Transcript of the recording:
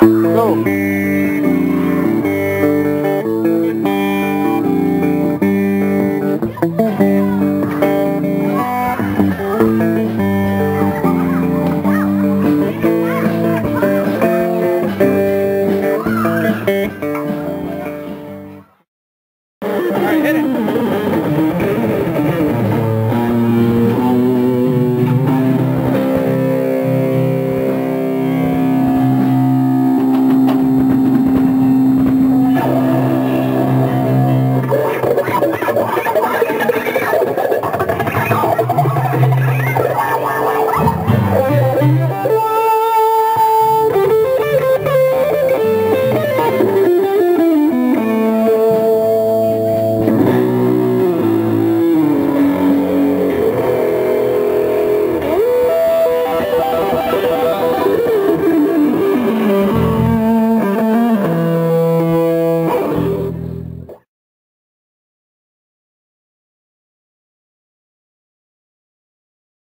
Go.